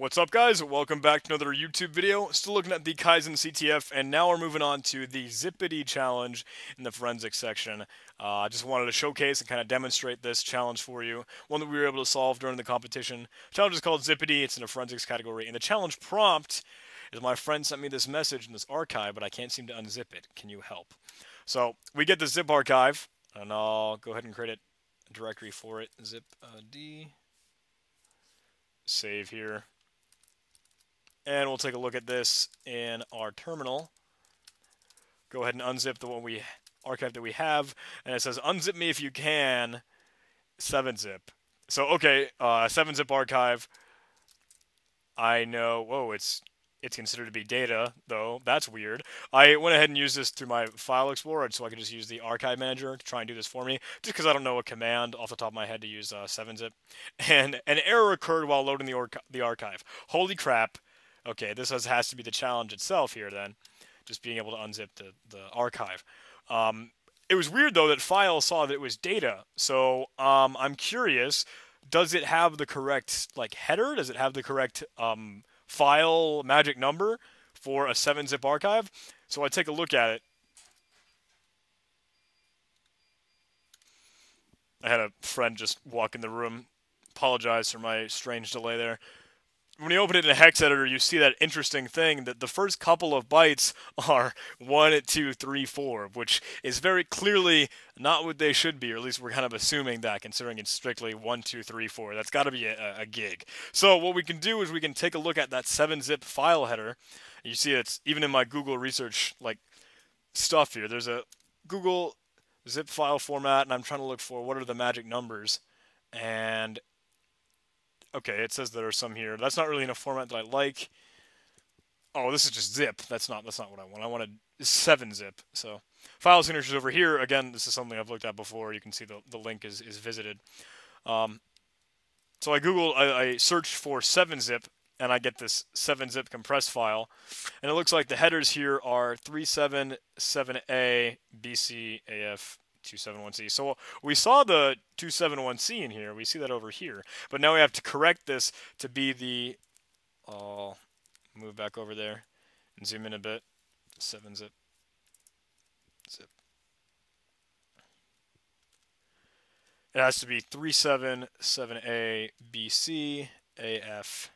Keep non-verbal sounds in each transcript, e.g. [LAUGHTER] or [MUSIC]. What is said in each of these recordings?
What's up guys? Welcome back to another YouTube video. Still looking at the Kaizen CTF and now we're moving on to the Zippity challenge in the forensics section. Uh, I uh, just wanted to showcase and kind of demonstrate this challenge for you. One that we were able to solve during the competition. The challenge is called Zippity. It's in the forensics category. And the challenge prompt is my friend sent me this message in this archive but I can't seem to unzip it. Can you help? So we get the zip archive and I'll go ahead and create a directory for it. Zip uh, D. Save here. And we'll take a look at this in our terminal. Go ahead and unzip the one we archive that we have, and it says unzip me if you can, 7-zip. So okay, uh, 7-zip archive. I know. Whoa, it's it's considered to be data, though. That's weird. I went ahead and used this through my file explorer so I could just use the archive manager to try and do this for me, just because I don't know a command off the top of my head to use uh, 7-zip. [LAUGHS] And an error occurred while loading the, the archive. Holy crap. Okay, this has, has to be the challenge itself here then, just being able to unzip the, the archive. Um, it was weird though that file saw that it was data, so um, I'm curious, does it have the correct like header? Does it have the correct um, file magic number for a 7-zip archive? So I take a look at it. I had a friend just walk in the room. Apologize for my strange delay there when you open it in a hex editor, you see that interesting thing that the first couple of bytes [LAUGHS] are 1, 2, 3, 4, which is very clearly not what they should be, or at least we're kind of assuming that, considering it's strictly 1, 2, 3, 4. That's got to be a, a, gig. So what we can do is we can take a look at that 7-zip file header. You see it's even in my Google research like stuff here. There's a Google zip file format, and I'm trying to look for what are the magic numbers. And Okay, it says there are some here. That's not really in a format that I like. Oh, this is just zip. That's not that's not what I want. I wanted seven zip. So file signatures over here. Again, this is something I've looked at before. You can see the, the link is, is visited. Um, so I Google, I, I searched for 7-zip, and I get this 7-zip compressed file. And it looks like the headers here are 377A, BC, AF, 271C. So we saw the 271C in here. We see that over here. But now we have to correct this to be the... I'll move back over there and zoom in a bit. 7-zip. Zip. It has to be 377A, BC, AF,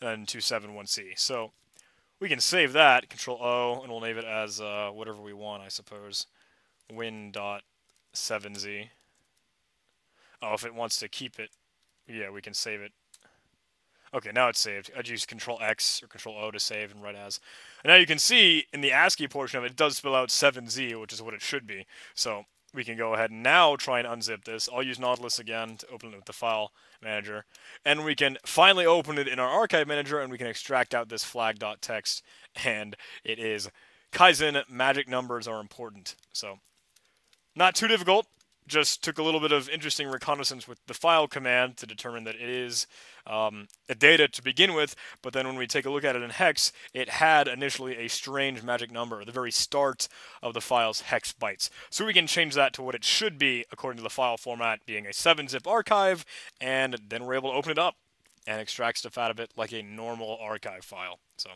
and 271C. So we can save that, Control O, and we'll name it as uh, whatever we want, I suppose win.7z. Oh, if it wants to keep it, yeah, we can save it. Okay, now it's saved. I'd use Control X or Control O to save and write as. And now you can see in the ASCII portion of it, it does spell out 7Z, which is what it should be. So we can go ahead and now try and unzip this. I'll use Nautilus again to open it with the file manager. And we can finally open it in our archive manager and we can extract out this flag.txt and it is Kaizen magic numbers are important. So not too difficult. Just took a little bit of interesting reconnaissance with the file command to determine that it is um, a data to begin with, but then when we take a look at it in hex, it had initially a strange magic number the very start of the file's hex bytes. So we can change that to what it should be according to the file format being a 7-zip archive, and then we're able to open it up and extract stuff out of it like a normal archive file. So,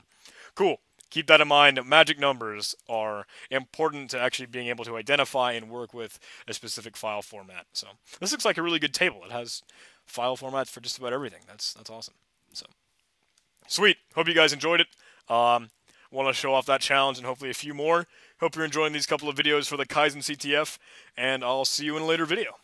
cool keep that in mind. Magic numbers are important to actually being able to identify and work with a specific file format. So this looks like a really good table. It has file formats for just about everything. That's that's awesome. So sweet. Hope you guys enjoyed it. Um, want to show off that challenge and hopefully a few more. Hope you're enjoying these couple of videos for the Kaizen CTF, and I'll see you in a later video.